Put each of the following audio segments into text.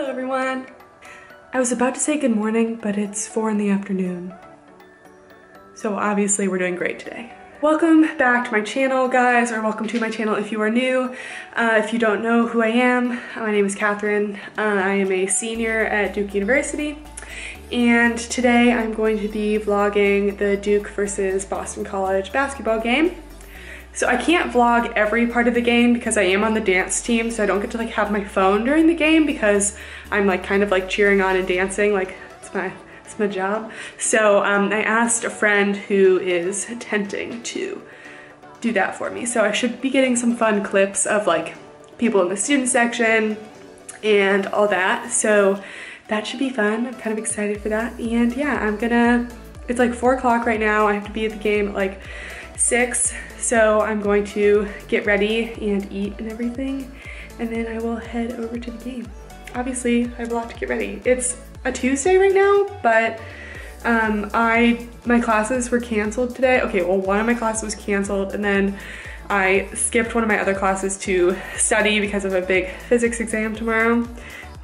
Hello everyone. I was about to say good morning, but it's four in the afternoon. So obviously we're doing great today. Welcome back to my channel, guys, or welcome to my channel if you are new. Uh, if you don't know who I am, my name is Kathryn. Uh, I am a senior at Duke University, and today I'm going to be vlogging the Duke versus Boston College basketball game. So I can't vlog every part of the game because I am on the dance team, so I don't get to like have my phone during the game because I'm like kind of like cheering on and dancing, like it's my it's my job. So um, I asked a friend who is tenting to do that for me. So I should be getting some fun clips of like people in the student section and all that. So that should be fun. I'm kind of excited for that. And yeah, I'm gonna, it's like four o'clock right now. I have to be at the game like six. So I'm going to get ready and eat and everything. And then I will head over to the game. Obviously, I have a lot to get ready. It's a Tuesday right now, but um, I my classes were canceled today. Okay, well one of my classes was canceled and then I skipped one of my other classes to study because of a big physics exam tomorrow.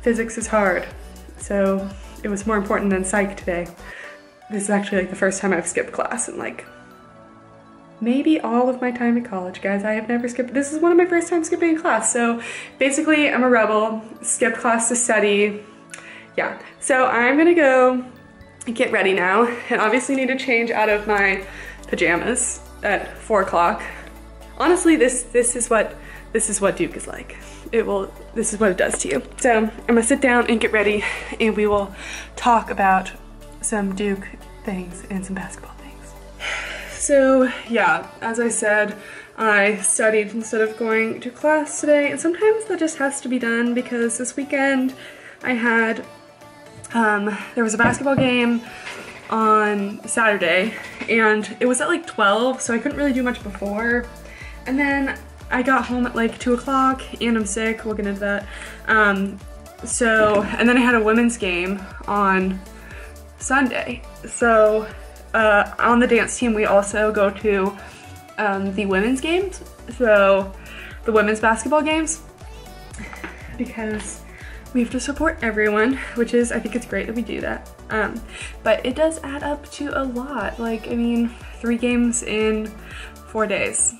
Physics is hard, so it was more important than psych today. This is actually like the first time I've skipped class in like maybe all of my time in college, guys. I have never skipped, this is one of my first times skipping a class. So basically I'm a rebel, Skip class to study, yeah. So I'm gonna go get ready now and obviously need to change out of my pajamas at four o'clock. Honestly, this this is what this is what Duke is like. It will this is what it does to you. So I'm gonna sit down and get ready and we will talk about some Duke things and some basketball things. So yeah, as I said, I studied instead of going to class today and sometimes that just has to be done because this weekend I had um, there was a basketball game on Saturday and it was at like 12 so I couldn't really do much before and then I got home at like 2 o'clock and I'm sick, we'll get into that. Um, so, and then I had a women's game on Sunday. So uh, on the dance team we also go to um, the women's games, so the women's basketball games because we have to support everyone, which is, I think it's great that we do that. Um, but it does add up to a lot. Like, I mean, three games in four days.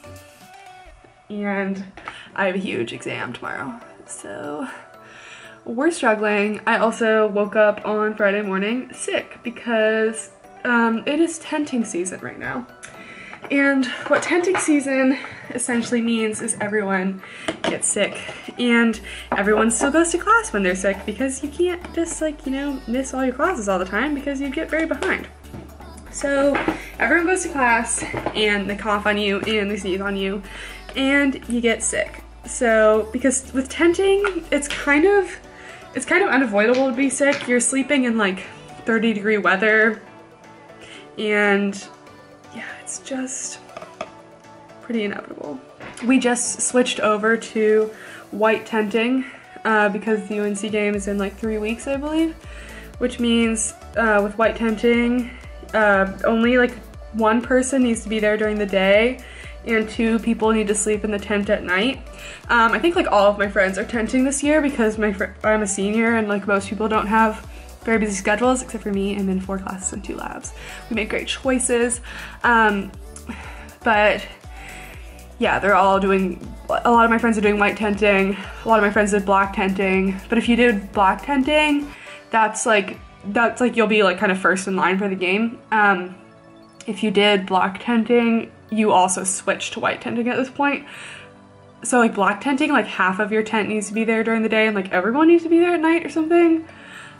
And I have a huge exam tomorrow. So we're struggling. I also woke up on Friday morning sick because um, it is tenting season right now. And what tenting season essentially means is everyone gets sick and everyone still goes to class when they're sick because you can't just like, you know, miss all your classes all the time because you get very behind. So everyone goes to class and they cough on you and they sneeze on you and you get sick. So because with tenting, it's kind of, it's kind of unavoidable to be sick. You're sleeping in like 30 degree weather and yeah, it's just pretty inevitable. We just switched over to white tenting uh, because the UNC game is in like three weeks, I believe, which means uh, with white tenting, uh, only like one person needs to be there during the day and two people need to sleep in the tent at night. Um, I think like all of my friends are tenting this year because my I'm a senior and like most people don't have very busy schedules, except for me. I'm in four classes and two labs. We make great choices. Um, but yeah, they're all doing, a lot of my friends are doing white tenting. A lot of my friends did black tenting. But if you did black tenting, that's like, that's like you'll be like kind of first in line for the game. Um, if you did black tenting, you also switch to white tenting at this point. So like black tenting, like half of your tent needs to be there during the day and like everyone needs to be there at night or something.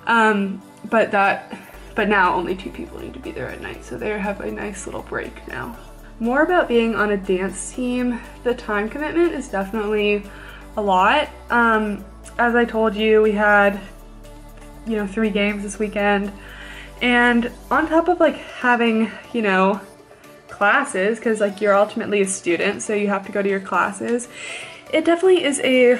Um, but that, but now only two people need to be there at night, so they have a nice little break now. More about being on a dance team, the time commitment is definitely a lot. Um, as I told you, we had, you know, three games this weekend. And on top of like having, you know, classes, because like you're ultimately a student, so you have to go to your classes, it definitely is a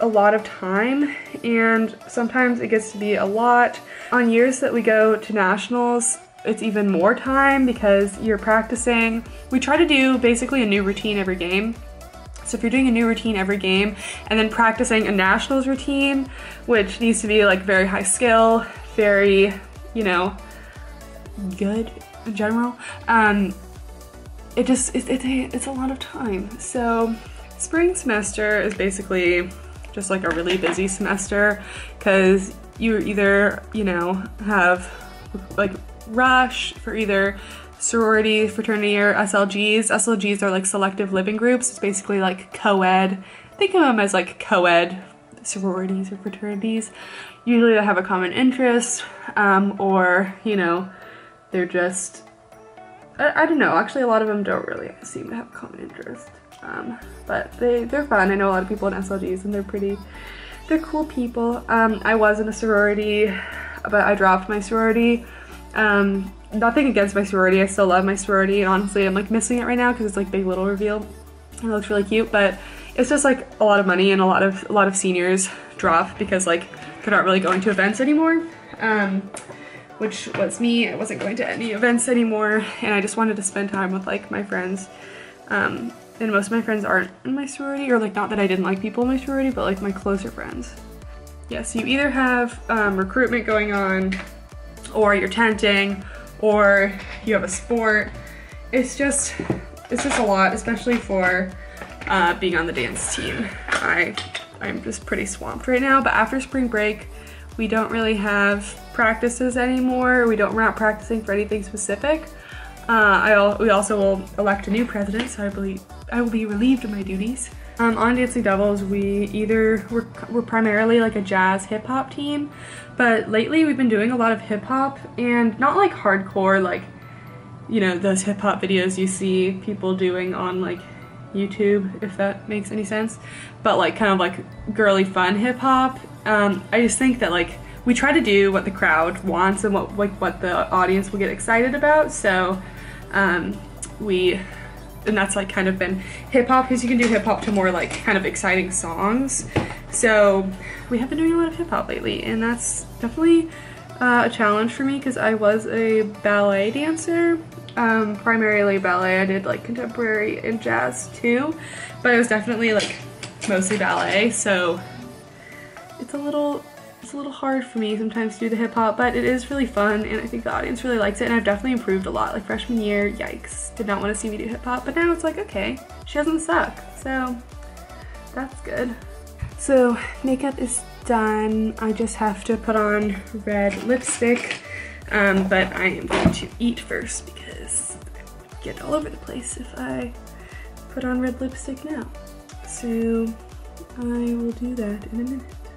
a lot of time and sometimes it gets to be a lot. On years that we go to nationals, it's even more time because you're practicing. We try to do basically a new routine every game. So if you're doing a new routine every game and then practicing a nationals routine, which needs to be like very high skill, very, you know, good in general, um, it just, it, it, it's a lot of time. So spring semester is basically just like a really busy semester because you either, you know, have like rush for either sorority, fraternity, or SLGs. SLGs are like selective living groups. It's basically like co-ed. Think of them as like co-ed sororities or fraternities. Usually they have a common interest um, or, you know, they're just, I, I, don't know, actually a lot of them don't really seem to have a common interest. Um, but they, they're fun. I know a lot of people in SLGs and they're pretty, they're cool people. Um, I was in a sorority, but I dropped my sorority. Um, nothing against my sorority. I still love my sorority. And honestly, I'm like missing it right now because it's like big little reveal. It looks really cute, but it's just like a lot of money and a lot of a lot of seniors drop because like they're not really going to events anymore. Um, which was me. I wasn't going to any events anymore and I just wanted to spend time with like my friends. Um, and most of my friends aren't in my sorority or like not that I didn't like people in my sorority, but like my closer friends. Yes, yeah, so you either have um, recruitment going on or you're tenting or you have a sport. It's just, it's just a lot, especially for uh, being on the dance team. I, I'm just pretty swamped right now, but after spring break, we don't really have practices anymore. We don't, we're not practicing for anything specific. Uh, I, we also will elect a new president, so I believe I will be relieved of my duties. Um, on Dancing Devils, we either, we're, we're primarily like a jazz hip hop team, but lately we've been doing a lot of hip hop and not like hardcore, like, you know, those hip hop videos you see people doing on like YouTube, if that makes any sense, but like kind of like girly fun hip hop. Um, I just think that like we try to do what the crowd wants and what like what the audience will get excited about. So um, we and that's like kind of been hip hop because you can do hip hop to more like kind of exciting songs. So we have been doing a lot of hip hop lately and that's definitely uh, a challenge for me because I was a ballet dancer, um, primarily ballet. I did like contemporary and jazz too, but it was definitely like mostly ballet. So it's a little it's a little hard for me sometimes to do the hip hop, but it is really fun and I think the audience really likes it and I've definitely improved a lot. Like freshman year, yikes, did not want to see me do hip hop, but now it's like, okay, she doesn't suck. So that's good. So makeup is done. I just have to put on red lipstick, um, but I am going to eat first because I get all over the place if I put on red lipstick now. So I will do that in a minute.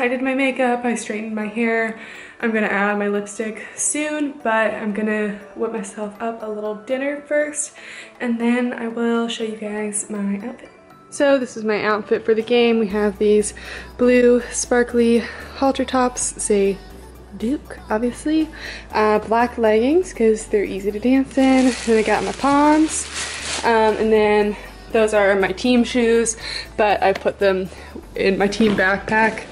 I did my makeup, I straightened my hair. I'm gonna add my lipstick soon, but I'm gonna whip myself up a little dinner first, and then I will show you guys my outfit. So this is my outfit for the game. We have these blue sparkly halter tops, say Duke, obviously. Uh, black leggings, because they're easy to dance in. And I got my palms. Um, and then those are my team shoes, but I put them in my team backpack.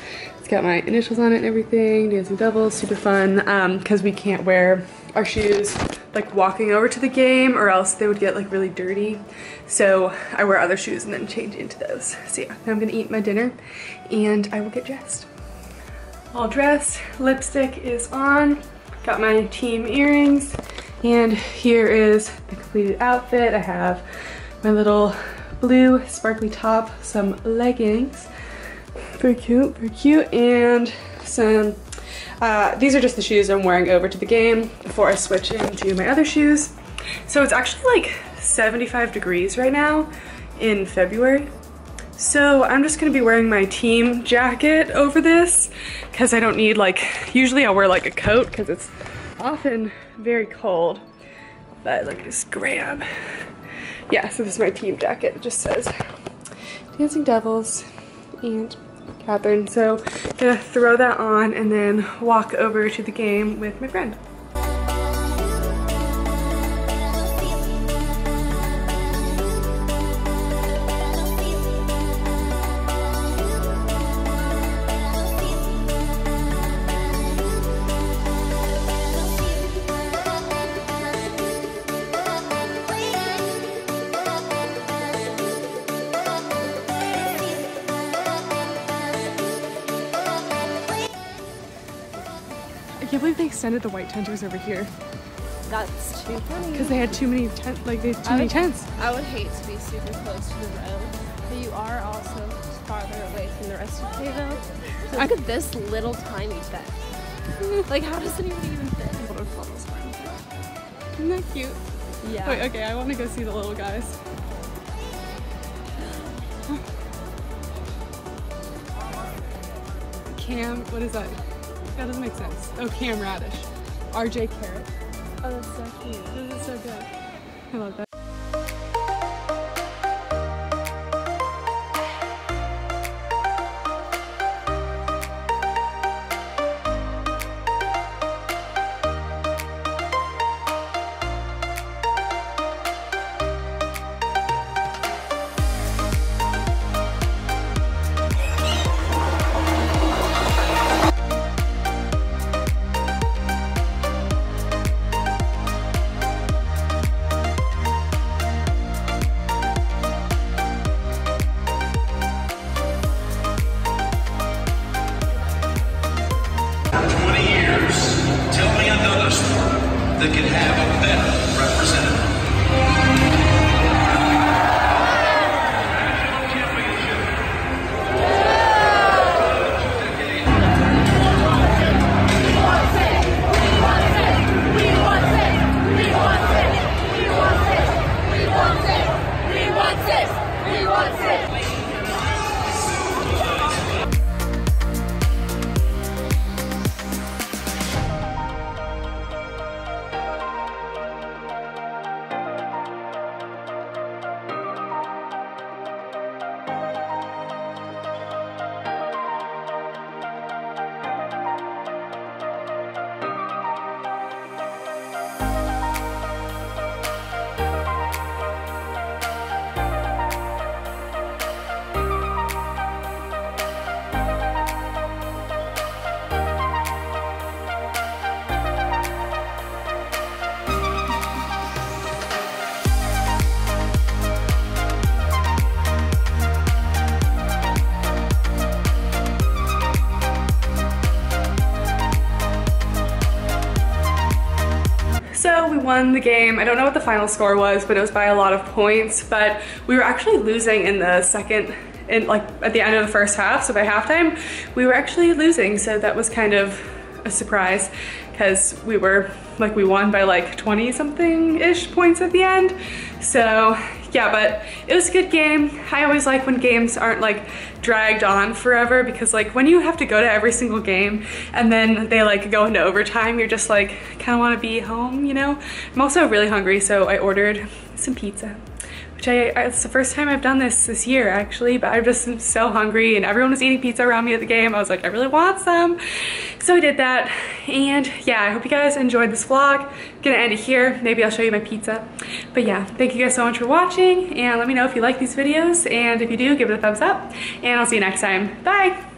Got my initials on it and everything. Dancing Devils, super fun. Because um, we can't wear our shoes like walking over to the game or else they would get like really dirty. So I wear other shoes and then change into those. So yeah, I'm gonna eat my dinner and I will get dressed. All dressed, lipstick is on, got my team earrings, and here is the completed outfit. I have my little blue sparkly top, some leggings, very cute, very cute, and some, uh, these are just the shoes I'm wearing over to the game before I switch into my other shoes. So it's actually like 75 degrees right now in February. So I'm just gonna be wearing my team jacket over this because I don't need like, usually I'll wear like a coat because it's often very cold. But let me just grab yeah, so this is my team jacket. It just says Dancing Devils and Kathryn. So I'm gonna throw that on and then walk over to the game with my friend. Extended the white tenters over here That's too funny. because they had too many tent like they had too I many would- tents. I would hate to be super close to the road, but you are also farther away from the rest of K-ville. So look at this little tiny tent. Like, how does anyone even fit? Isn't that cute? Yeah. Wait, okay, I want to go see the little guys. Cam, what is that? That doesn't make sense. Oh, Cam Radish. RJ Carrot. Oh, that's so cute. This is so good. I love that. We won the game. I don't know what the final score was, but it was by a lot of points. But we were actually losing in the second, in like at the end of the first half. So by halftime, we were actually losing. So that was kind of a surprise because we were like we won by like 20 something ish points at the end. So yeah, but it was a good game. I always like when games aren't like dragged on forever because like when you have to go to every single game and then they like go into overtime, you're just like kind of want to be home, you know? I'm also really hungry, so I ordered some pizza. Which I, it's the first time I've done this this year actually, but I'm just so hungry and everyone was eating pizza around me at the game. I was like, I really want some. So I did that. And yeah, I hope you guys enjoyed this vlog. Gonna end it here. Maybe I'll show you my pizza. But yeah, thank you guys so much for watching and let me know if you like these videos. And if you do, give it a thumbs up and I'll see you next time. Bye.